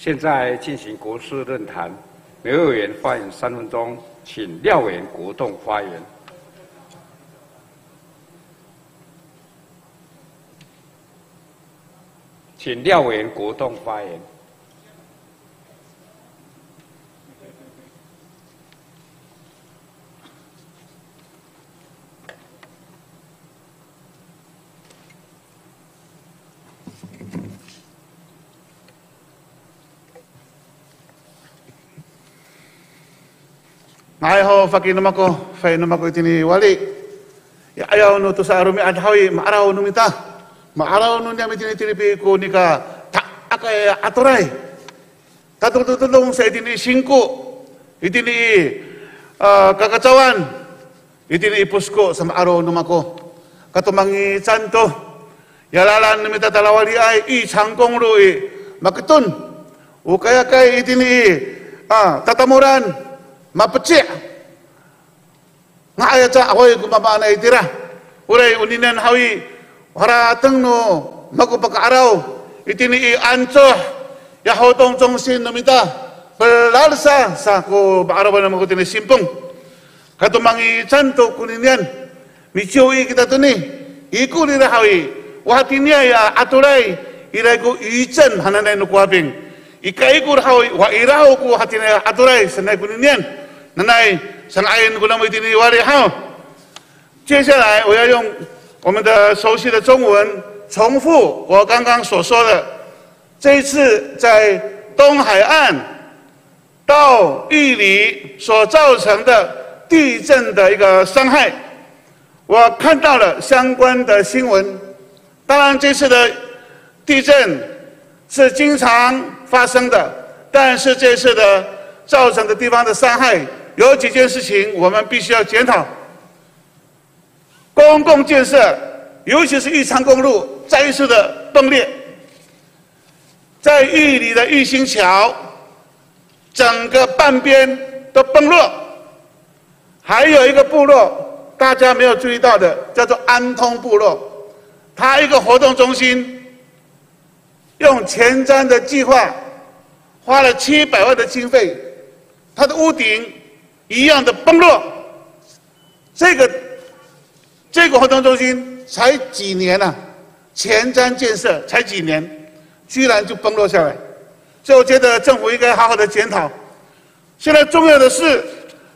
现在进行国事论坛，每位委员发言三分钟，请廖委员国栋发言。请廖委员国栋发言。Ngayon fakir nama ko, fay nama ko itini wali. Ya ayaw no to sa arumi adhawi maaraw no mita. Maaraw no niya mitini tinipi ko nika tak akay aturay. Tatung tutulong sa itini singko, itini uh, kakacawan, itini ipusko sa maaraw no mako. Katumangi santo, yalalan nimita talawali ay i changkong i makitun. O kaya kay itini ah, tatamuran, mapecik ngaya ta hoi ku baba na itira urai uninan hawi. Hara teng no maku arau. Itini i anco ya ho tong sin no mita sa ku ba arau na maku tini simpung. Canto kuninian. Ni ciwi kita tu ni iku nirahawi wahatinya ya aturai. Irai ku i chen hanan nu kuaping ikai ko hawi wa irao ko hatina aturai sanai kuninian 那上来，我那么一点的话的好。接下来，我要用我们的熟悉的中文重复我刚刚所说的。这一次在东海岸到玉里所造成的地震的一个伤害，我看到了相关的新闻。当然，这次的地震是经常发生的，但是这次的造成的地方的伤害。有几件事情我们必须要检讨：公共建设，尤其是玉昌公路再一次的崩裂，在玉里的玉兴桥，整个半边都崩落。还有一个部落，大家没有注意到的，叫做安通部落，它一个活动中心，用前瞻的计划，花了七百万的经费，它的屋顶。一样的崩落，这个这个活动中心才几年呐？前瞻建设才几年，居然就崩落下来，所以我觉得政府应该好好的检讨。现在重要的是，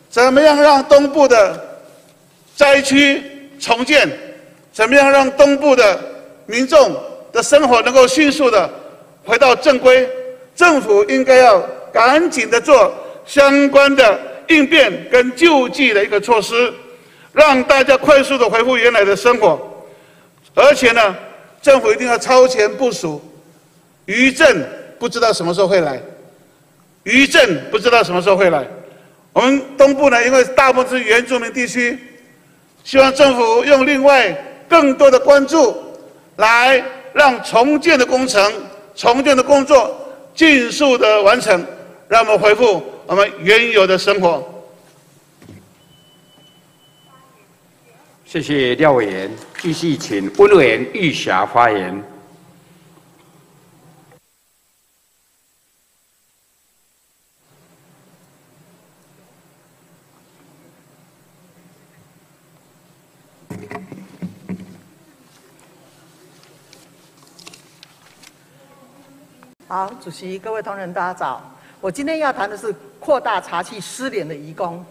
怎么样让东部的灾区重建？怎么样让东部的民众的生活能够迅速的回到正规？政府应该要赶紧的做相关的。应变跟救济的一个措施，让大家快速的恢复原来的生活。而且呢，政府一定要超前部署。余震不知道什么时候会来，余震不知道什么时候会来。我们东部呢，因为大部分是原住民地区，希望政府用另外更多的关注，来让重建的工程、重建的工作尽速的完成，让我们恢复。我们原有的生活。谢谢廖委员，继续请温委员玉霞发言。好，主席，各位同仁，大家早。我今天要谈的是扩大查气失联的移工，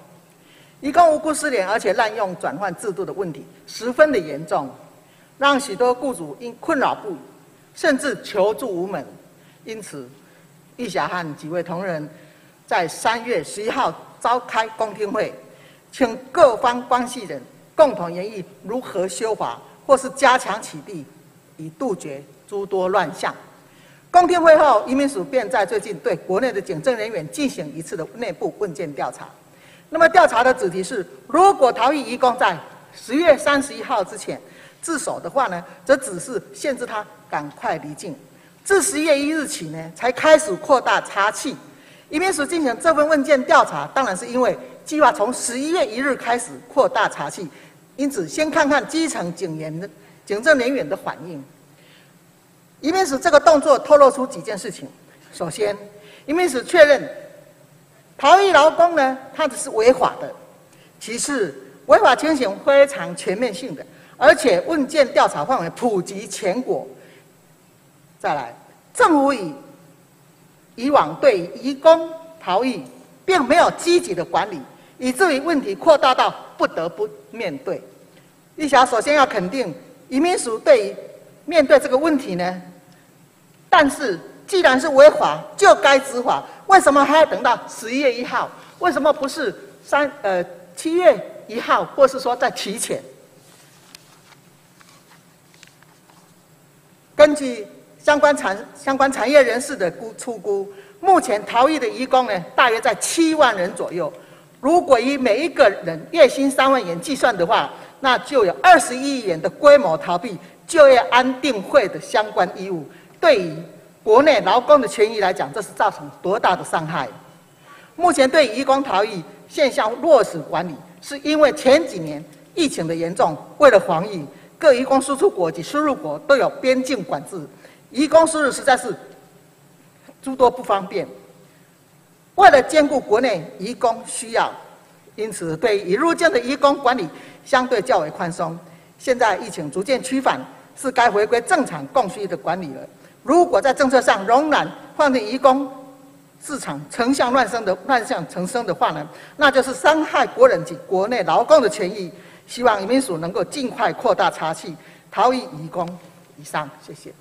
移工无故失联，而且滥用转换制度的问题十分的严重，让许多雇主因困扰不已，甚至求助无门。因此，玉霞和几位同仁在三月十一号召开公听会，请各方关系人共同研议如何修法或是加强取缔，以杜绝诸多乱象。公听会后，移民署便在最近对国内的警政人员进行一次的内部问卷调查。那么调查的主题是：如果逃逸移工在十月三十一号之前自首的话呢，则只是限制他赶快离境；自十月一日起呢，才开始扩大查缉。移民署进行这份问卷调查，当然是因为计划从十一月一日开始扩大查缉，因此先看看基层警员的警政人员的反应。移民署这个动作透露出几件事情：首先，移民署确认逃逸劳工呢，它只是违法的；其次，违法情形非常全面性的，而且问卷调查范围普及全国。再来，政府以以往对移工逃逸并没有积极的管理，以至于问题扩大到不得不面对。立霞首先要肯定移民署对于面对这个问题呢，但是既然是违法，就该执法，为什么还要等到十一月一号？为什么不是三呃七月一号，或是说在提前？根据。相关产相关产业人士的估出估，目前逃逸的移工呢，大约在七万人左右。如果以每一个人月薪三万元计算的话，那就有二十亿元的规模逃避就业安定会的相关义务。对于国内劳工的权益来讲，这是造成多大的伤害？目前对移工逃逸现象落实管理，是因为前几年疫情的严重，为了防疫，各移工输出国及输入国都有边境管制。移工输入实在是诸多不方便。为了兼顾国内移工需要，因此对已入境的移工管理相对较为宽松。现在疫情逐渐趋缓，是该回归正常供需的管理了。如果在政策上仍然放任移工市场成像乱生的乱象成生的话呢，那就是伤害国人及国内劳工的权益。希望移民署能够尽快扩大查缉逃逸移工。以上，谢谢。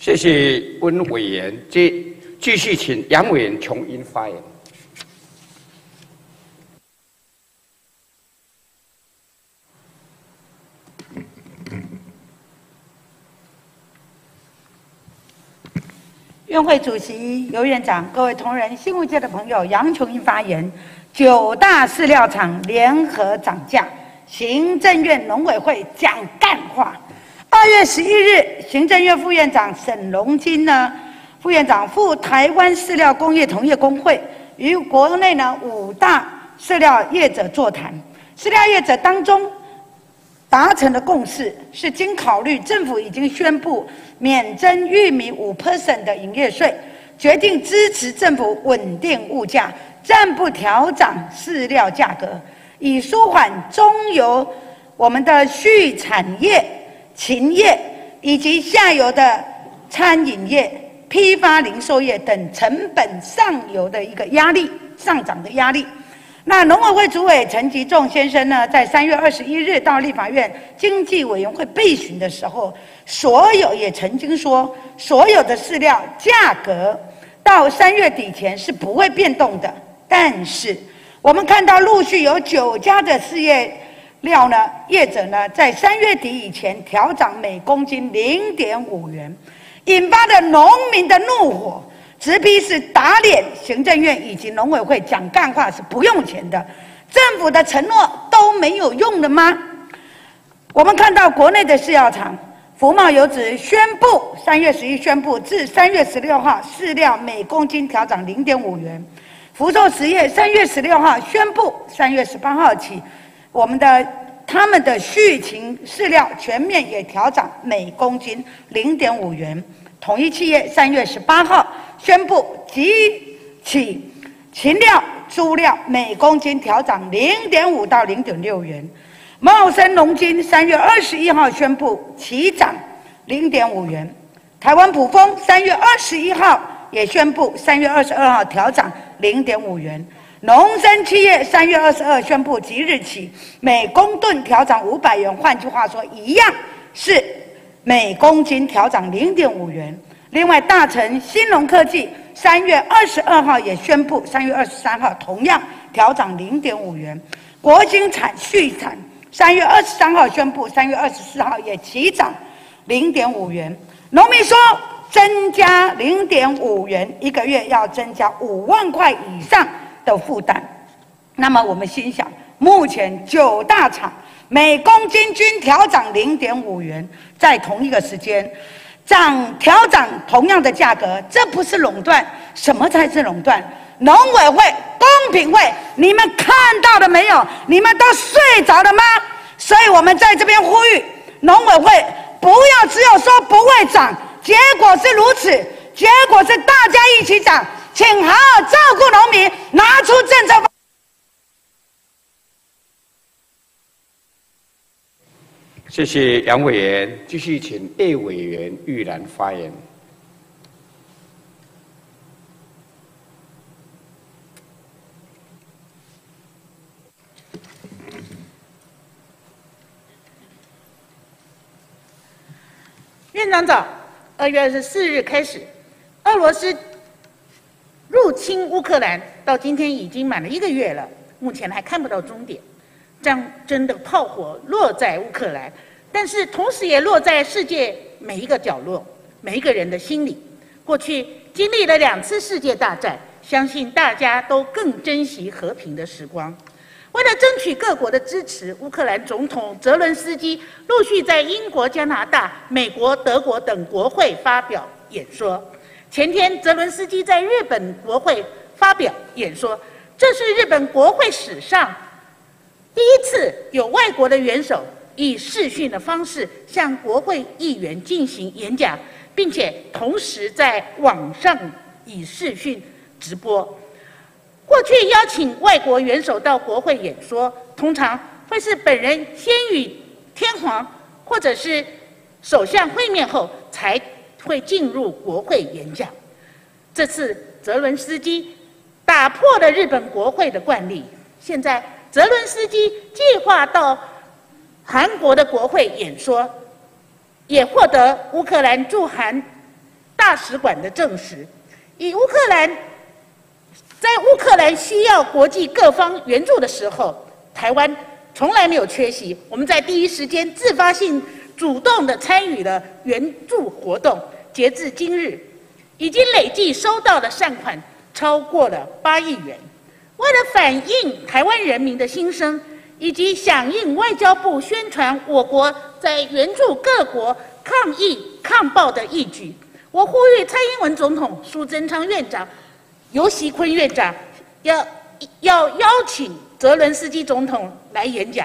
谢谢温委员，接继续请杨委员重音发言。院会主席尤院长，各位同仁，新闻界的朋友，杨琼英发言：九大饲料厂联合涨价。行政院农委会讲干话。二月十一日，行政院副院长沈荣金呢，副院长赴台湾饲料工业同业工会，与国内呢五大饲料业者座谈。饲料业者当中达成的共识是，经考虑政府已经宣布免征玉米五 percent 的营业税，决定支持政府稳定物价，暂不调涨饲料价格。以舒缓中游我们的畜产业、禽业以及下游的餐饮业、批发零售业等成本上游的一个压力上涨的压力。那农委会主委陈吉仲先生呢，在三月二十一日到立法院经济委员会备询的时候，所有也曾经说，所有的饲料价格到三月底前是不会变动的，但是。我们看到陆续有九家的事业料呢业者呢，在三月底以前调涨每公斤零点五元，引发的农民的怒火，直逼是打脸行政院以及农委会讲干话是不用钱的，政府的承诺都没有用的吗？我们看到国内的饲料厂福茂油脂宣布，三月十一宣布至三月十六号饲料每公斤调涨零点五元。福寿实业三月十六号宣布，三月十八号起，我们的他们的畜禽饲料全面也调涨每公斤零点五元。统一企业三月十八号宣布，即起禽料、猪料每公斤调涨零点五到零点六元。茂生农金三月二十一号宣布，起涨零点五元。台湾普丰三月二十一号也宣布，三月二十二号调涨。零点五元，农生企业三月二十二宣布，即日起每公吨调涨五百元。换句话说，一样是每公斤调涨零点五元。另外，大成新农科技三月二十二号也宣布，三月二十三号同样调涨零点五元。国兴产畜产三月二十三号宣布，三月二十四号也齐涨零点五元。农民说。增加零点五元一个月，要增加五万块以上的负担。那么我们心想，目前九大厂每公斤均调涨零点五元，在同一个时间涨调涨同样的价格，这不是垄断？什么才是垄断？农委会、公平会，你们看到了没有？你们都睡着了吗？所以我们在这边呼吁农委会不要只有说不会涨，结果是如此，结果是大家一起涨，请好好照顾农民，拿出政策。谢谢杨委员，继续请叶委员玉兰发言。院长早，二月二十四日开始，俄罗斯入侵乌克兰到今天已经满了一个月了，目前还看不到终点。战争的炮火落在乌克兰，但是同时也落在世界每一个角落、每一个人的心里。过去经历了两次世界大战，相信大家都更珍惜和平的时光。为了争取各国的支持，乌克兰总统泽伦斯基陆续在英国、加拿大、美国、德国等国会发表演说。前天，泽伦斯基在日本国会发表演说，这是日本国会史上第一次有外国的元首以视讯的方式向国会议员进行演讲，并且同时在网上以视讯直播。过去邀请外国元首到国会演说，通常会是本人先与天皇或者是首相会面后，才会进入国会演讲。这次泽伦斯基打破了日本国会的惯例，现在泽伦斯基计划到韩国的国会演说，也获得乌克兰驻韩大使馆的证实，以乌克兰。在乌克兰需要国际各方援助的时候，台湾从来没有缺席。我们在第一时间自发性、主动的参与了援助活动。截至今日，已经累计收到的善款超过了八亿元。为了反映台湾人民的心声，以及响应外交部宣传我国在援助各国抗疫抗暴的义举，我呼吁蔡英文总统、苏贞昌院长。尤锡坤院长要要邀请泽伦斯基总统来演讲，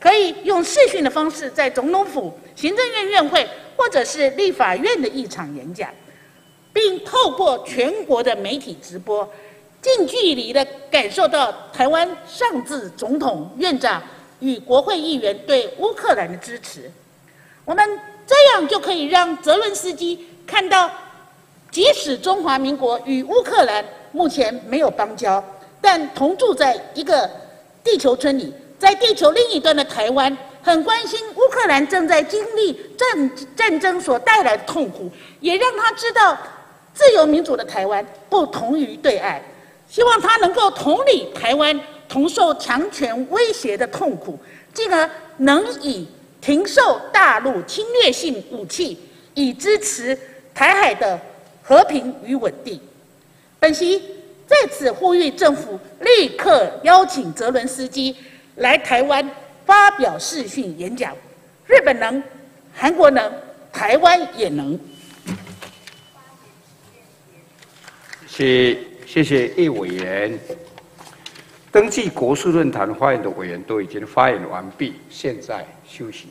可以用视讯的方式在总统府、行政院院会或者是立法院的一场演讲，并透过全国的媒体直播，近距离的感受到台湾上至总统、院长与国会议员对乌克兰的支持。我们这样就可以让泽伦斯基看到，即使中华民国与乌克兰。目前没有邦交，但同住在一个地球村里，在地球另一端的台湾，很关心乌克兰正在经历战战争所带来的痛苦，也让他知道自由民主的台湾不同于对岸，希望他能够同理台湾同受强权威胁的痛苦，进而能以停售大陆侵略性武器，以支持台海的和平与稳定。本席在此呼吁政府立刻邀请泽伦斯基来台湾发表视讯演讲。日本能，韩国能，台湾也能。谢谢谢叶委员。登记国事论坛发言的委员都已经发言完毕，现在休息。